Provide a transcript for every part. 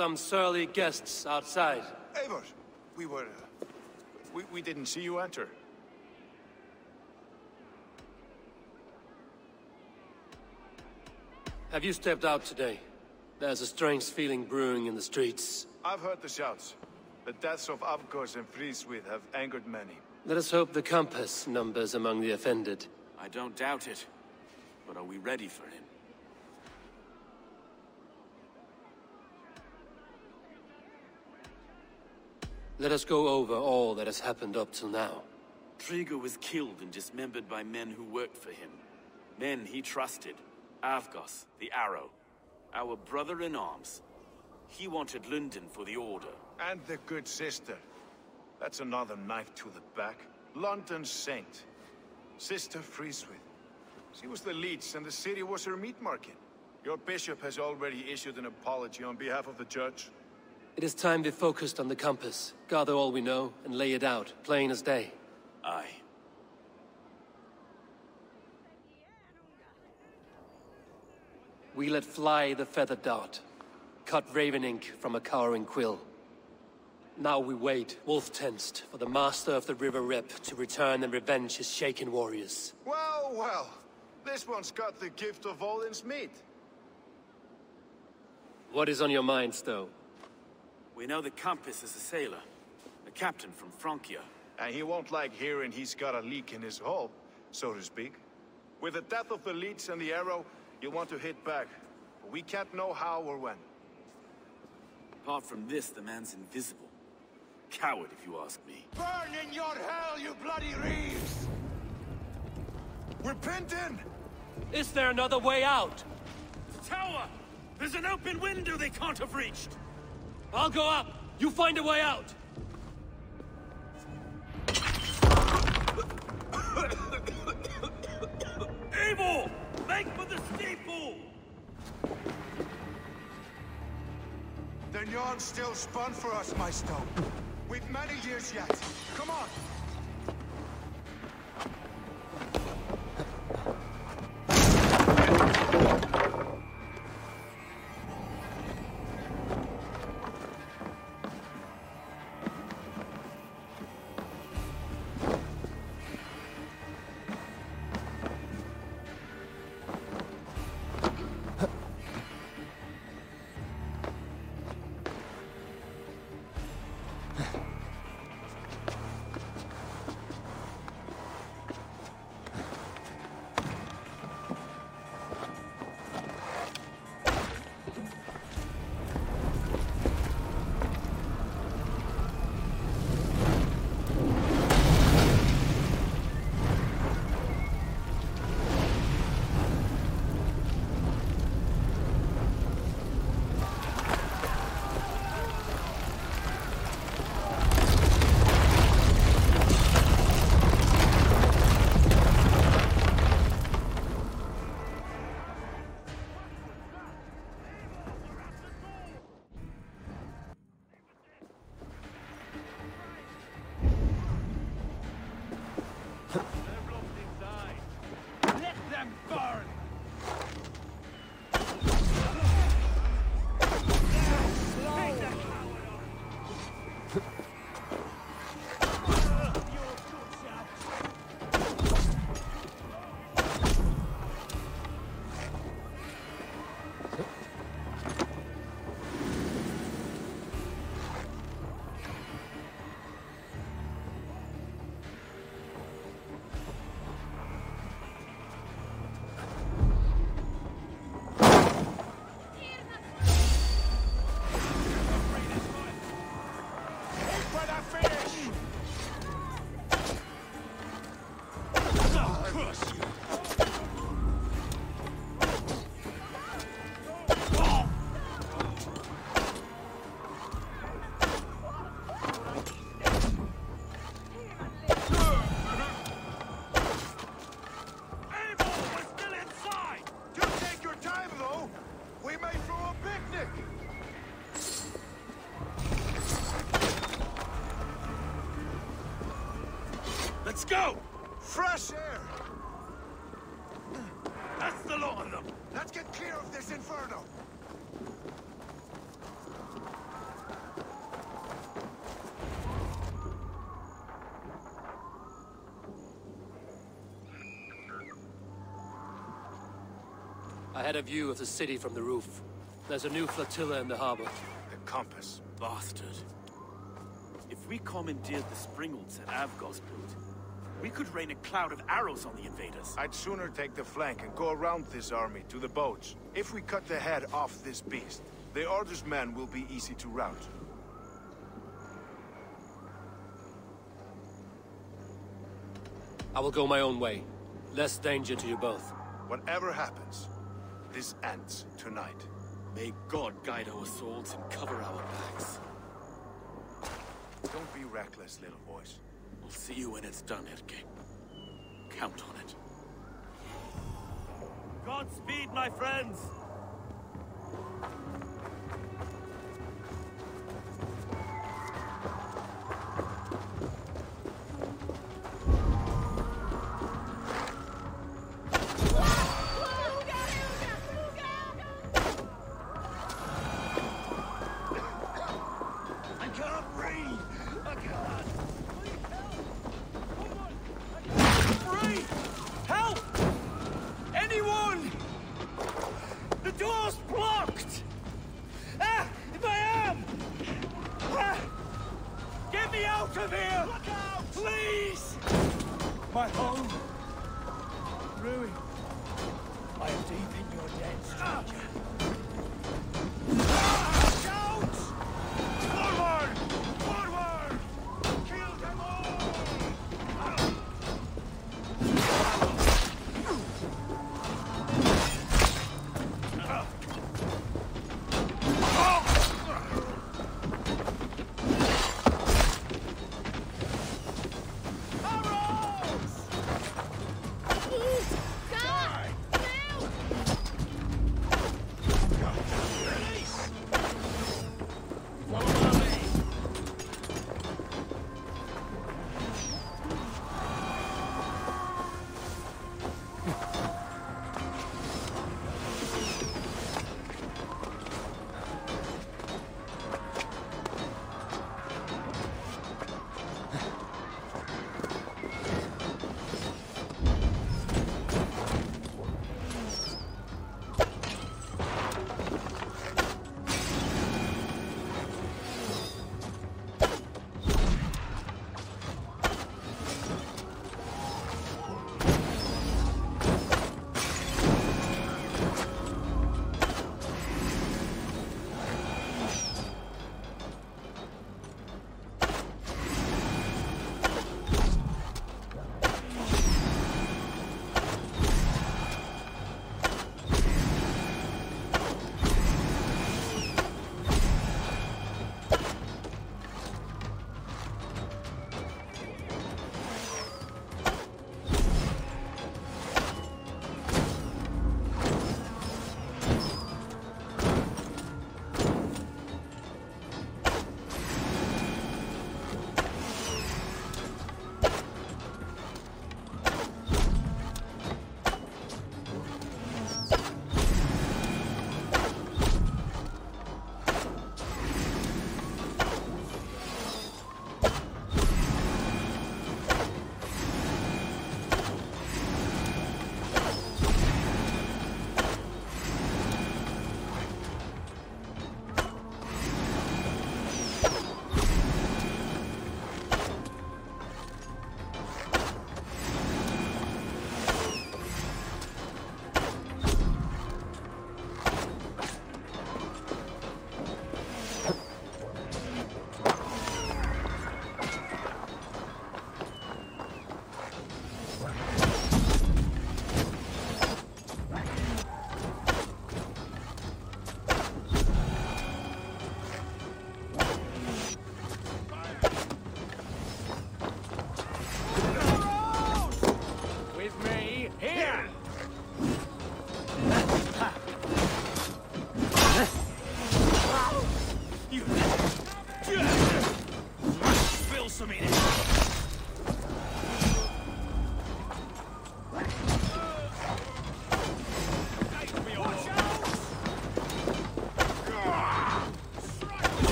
Some surly guests outside. Eivor, we were... Uh, we, we didn't see you enter. Have you stepped out today? There's a strange feeling brewing in the streets. I've heard the shouts. The deaths of Avgos and Frieswith have angered many. Let us hope the Compass numbers among the offended. I don't doubt it. But are we ready for him? Let us go over all that has happened up till now. Tryggr was killed and dismembered by men who worked for him. Men he trusted. Avgos, the Arrow. Our brother-in-arms. He wanted London for the Order. And the good sister. That's another knife to the back. London's saint. Sister Frieswith. She was the leech and the city was her meat market. Your bishop has already issued an apology on behalf of the church. It is time we focused on the compass, gather all we know, and lay it out, plain as day. Aye. We let fly the feathered dart, cut raven ink from a cowering quill. Now we wait, wolf-tensed, for the master of the River Rep to return and revenge his shaken warriors. Well, well. This one's got the gift of all Odin's meat. What is on your minds, though? We know the Compass is a sailor. A captain from Francia. And he won't like hearing he's got a leak in his hull, so to speak. With the death of the leech and the arrow, you'll want to hit back. But we can't know how or when. Apart from this, the man's invisible. Coward, if you ask me. Burn in your hell, you bloody reeves! We're pinned in! Is there another way out? The Tower! There's an open window they can't have reached! I'll go up! You find a way out! Eivor! Make for the steeple! The yarn's still spun for us, my stone. We've many years yet. Come on! Had a view of the city from the roof. There's a new flotilla in the harbor. The compass. Bastard. If we commandeered the Springalds at Avgos built, we could rain a cloud of arrows on the invaders. I'd sooner take the flank and go around this army to the boats. If we cut the head off this beast, the Order's men will be easy to rout. I will go my own way. Less danger to you both. Whatever happens, this ends tonight. May God guide our swords and cover our backs. Don't be reckless, little voice. We'll see you when it's done, Erke. Count on it. Godspeed, my friends!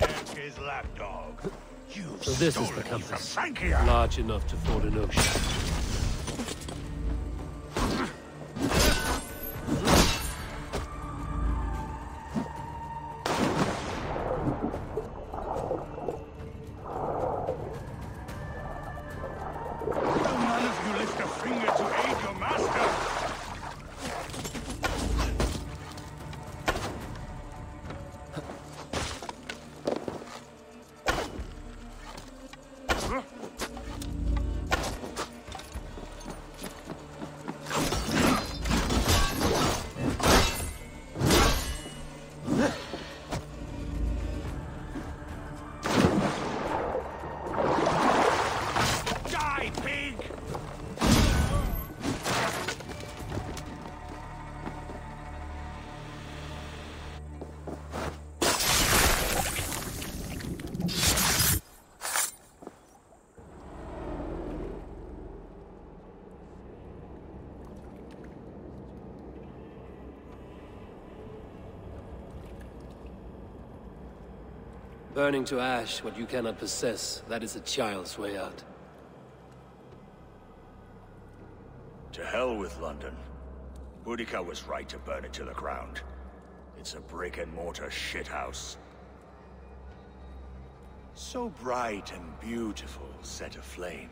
Erke's lapdog. You've So this is stolen the me compass. From Frankia. Large enough to ford an ocean. Burning to ash what you cannot possess, that is a child's way out. To hell with London. Boudica was right to burn it to the ground. It's a brick-and-mortar shithouse. So bright and beautiful, set aflame.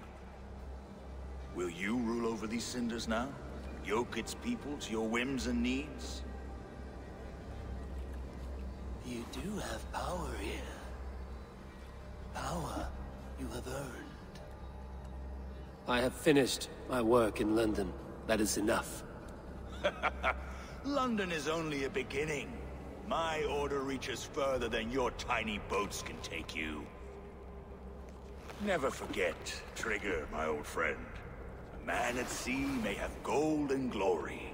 Will you rule over these cinders now? Yoke its people to your whims and needs? You do have power here. Power you have earned. I have finished my work in London. That is enough. London is only a beginning. My order reaches further than your tiny boats can take you. Never forget, Tryggr, my old friend. A man at sea may have gold and glory.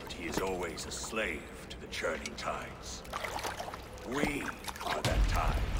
But he is always a slave to the churning tides. We are that tide.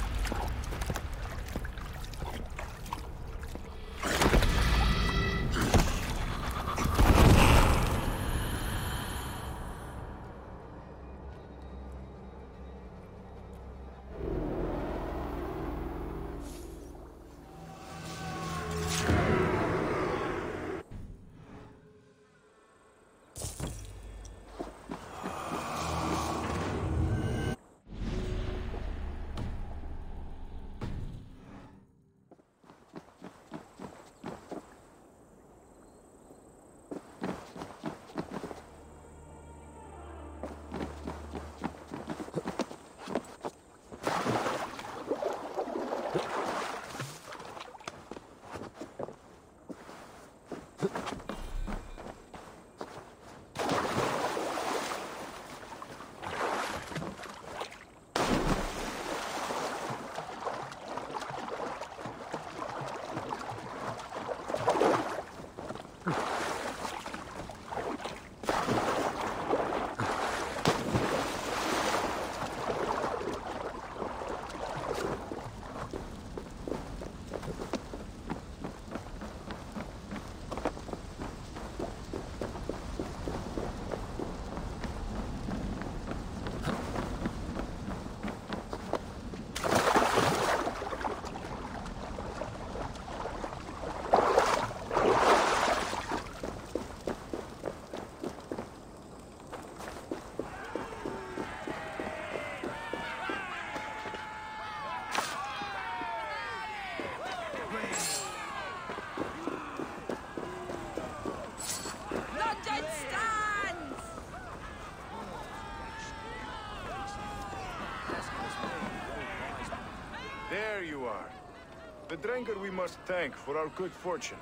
The we must thank for our good fortune.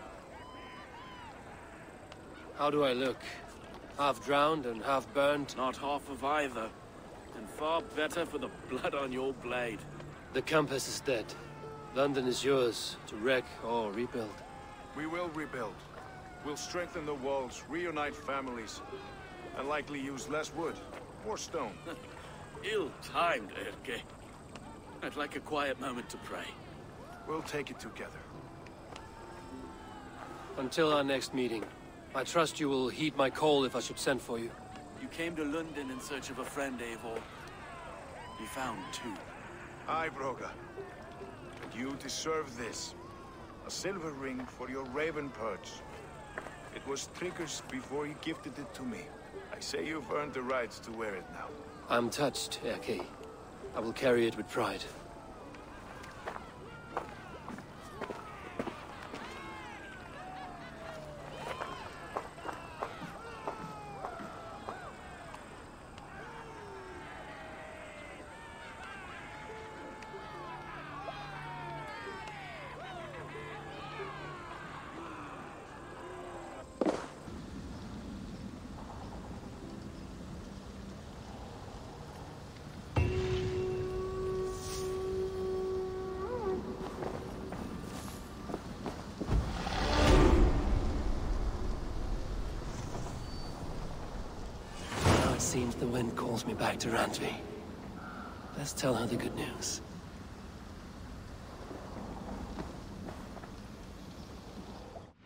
How do I look? Half drowned and half burned? Not half of either. And far better for the blood on your blade. The compass is dead. London is yours to wreck or rebuild. We will rebuild. We'll strengthen the walls, reunite families, and likely use less wood. More stone. Ill-timed, Erke. I'd like a quiet moment to pray. We'll take it together. Until our next meeting, I trust you will heed my call if I should send for you. You came to London in search of a friend, Eivor. You found two. Aye, Broga. And you deserve this. A silver ring for your raven perch. It was Tryggr's before he gifted it to me. I say you've earned the right to wear it now. I'm touched, Erke. I will carry it with pride. Seems the wind calls me back to Randvi. Let's tell her the good news.